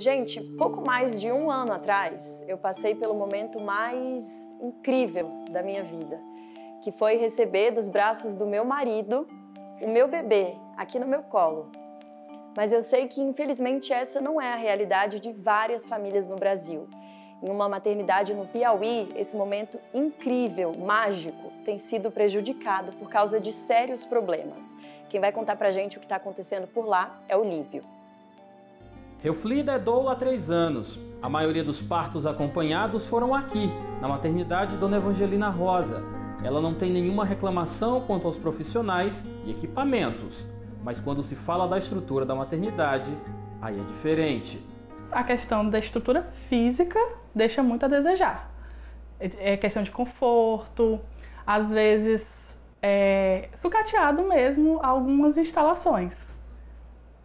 Gente, pouco mais de um ano atrás, eu passei pelo momento mais incrível da minha vida, que foi receber dos braços do meu marido o meu bebê aqui no meu colo. Mas eu sei que, infelizmente, essa não é a realidade de várias famílias no Brasil. Em uma maternidade no Piauí, esse momento incrível, mágico, tem sido prejudicado por causa de sérios problemas. Quem vai contar pra gente o que está acontecendo por lá é o Lívio. Reuflida é doula há três anos. A maioria dos partos acompanhados foram aqui, na maternidade Dona Evangelina Rosa. Ela não tem nenhuma reclamação quanto aos profissionais e equipamentos, mas quando se fala da estrutura da maternidade, aí é diferente. A questão da estrutura física deixa muito a desejar. É questão de conforto, às vezes é sucateado mesmo algumas instalações.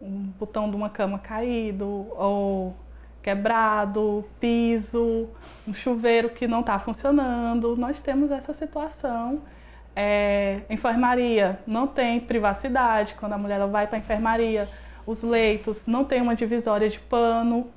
Um botão de uma cama caído ou quebrado, piso, um chuveiro que não está funcionando. Nós temos essa situação. É, enfermaria não tem privacidade quando a mulher vai para a enfermaria. Os leitos não tem uma divisória de pano.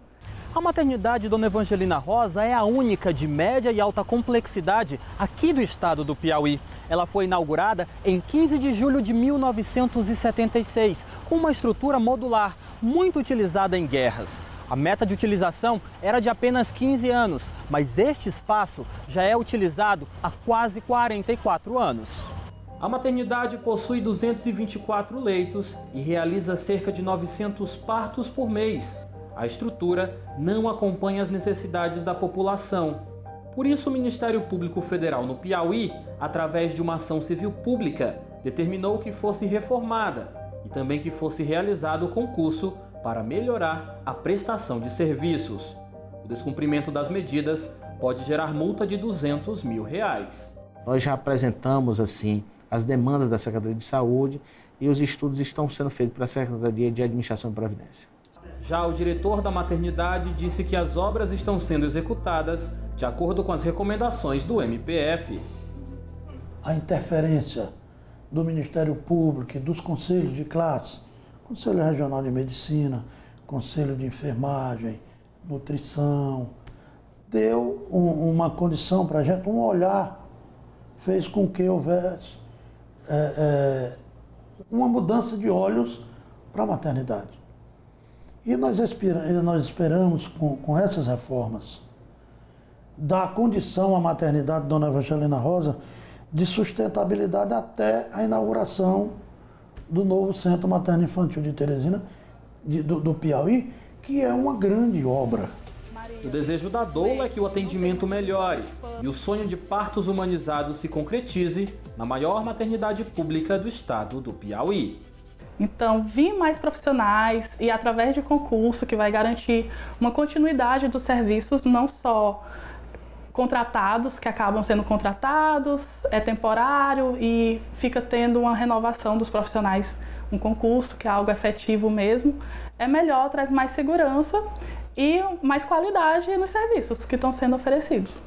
A maternidade Dona Evangelina Rosa é a única de média e alta complexidade aqui do estado do Piauí. Ela foi inaugurada em 15 de julho de 1976, com uma estrutura modular muito utilizada em guerras. A meta de utilização era de apenas 15 anos, mas este espaço já é utilizado há quase 44 anos. A maternidade possui 224 leitos e realiza cerca de 900 partos por mês. A estrutura não acompanha as necessidades da população. Por isso, o Ministério Público Federal no Piauí, através de uma ação civil pública, determinou que fosse reformada e também que fosse realizado o concurso para melhorar a prestação de serviços. O descumprimento das medidas pode gerar multa de 200 mil reais. Nós já apresentamos assim as demandas da Secretaria de Saúde e os estudos estão sendo feitos pela Secretaria de Administração e Providência. Já o diretor da maternidade disse que as obras estão sendo executadas de acordo com as recomendações do MPF. A interferência do Ministério Público e dos conselhos de classe Conselho Regional de Medicina, Conselho de Enfermagem, Nutrição, deu um, uma condição para a gente, um olhar, fez com que houvesse é, é, uma mudança de olhos para a maternidade. E nós, nós esperamos, com, com essas reformas, dar condição à maternidade Dona Evangelina Rosa de sustentabilidade até a inauguração do novo Centro Materno Infantil de Teresina, de, do, do Piauí, que é uma grande obra. O desejo da doula é que o atendimento melhore e o sonho de partos humanizados se concretize na maior maternidade pública do estado do Piauí. Então, vir mais profissionais e através de concurso que vai garantir uma continuidade dos serviços, não só contratados que acabam sendo contratados, é temporário e fica tendo uma renovação dos profissionais, um concurso que é algo efetivo mesmo, é melhor, traz mais segurança e mais qualidade nos serviços que estão sendo oferecidos.